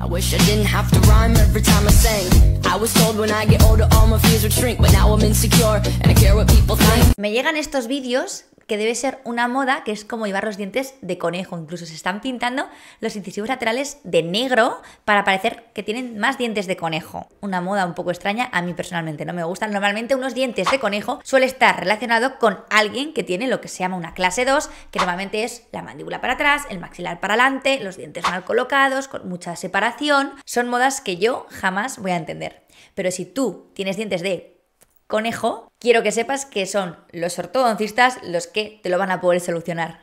I wish I didn't have to rhyme every time I sang. I was told when I get older all my fears would shrink, but now I'm insecure and I care what people think. Me llegan estos vídeos que debe ser una moda que es como llevar los dientes de conejo. Incluso se están pintando los incisivos laterales de negro para parecer que tienen más dientes de conejo. Una moda un poco extraña, a mí personalmente no me gustan. Normalmente unos dientes de conejo suele estar relacionado con alguien que tiene lo que se llama una clase 2, que normalmente es la mandíbula para atrás, el maxilar para adelante, los dientes mal colocados, con mucha separación. Son modas que yo jamás voy a entender. Pero si tú tienes dientes de conejo, quiero que sepas que son los ortodoncistas los que te lo van a poder solucionar.